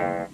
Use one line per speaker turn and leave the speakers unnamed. Bye.